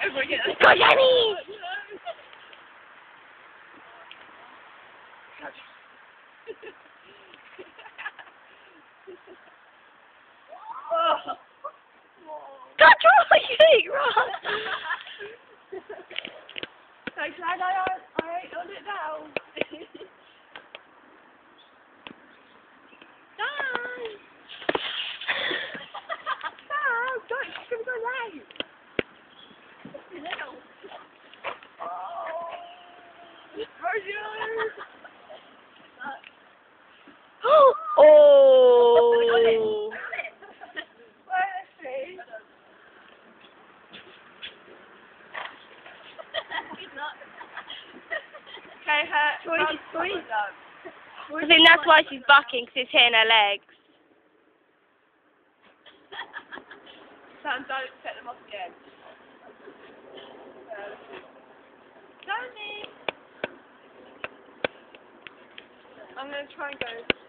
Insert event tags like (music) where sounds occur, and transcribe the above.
Go, Jenny! Draw you, Ross! Thanks, lad. I, I, I ain't it now. (laughs) Dad! Dad, don't, she's gonna go late. Little. Oh. Oh! Where is she? Okay, her. Sorry, sorry. I think that's why she's bucking, because it's hitting her legs. Sam, don't set them off again. I'm to try and go